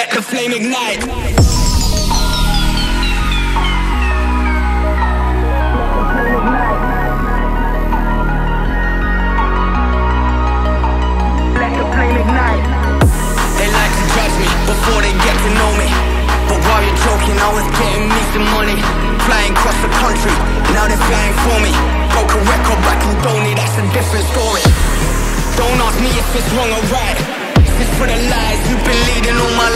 let the flame ignite. Let the flame ignite. They like to judge me before they get to know me. But while you're joking, I was getting me some money. Flying across the country, now they're flying for me. Broke a record back in Donny, that's a different story. Don't ask me if it's wrong or right. This is for the lies you've been leading all my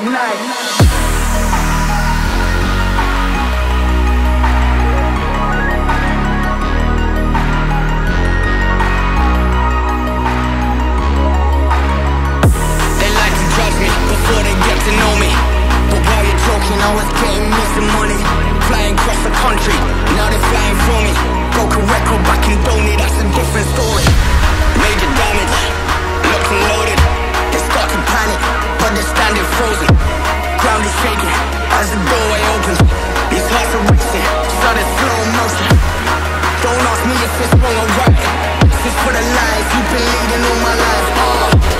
They like to judge me before they get to know me. But while you're midnight. I was getting me some money. Flying across the country, now they're flying for me. Broke a record back in Boney, that's a different story. Major damage, looking loaded. They start to panic, but they're standing frozen. this is for alright. This is for the lies you've been leading all my life. Oh.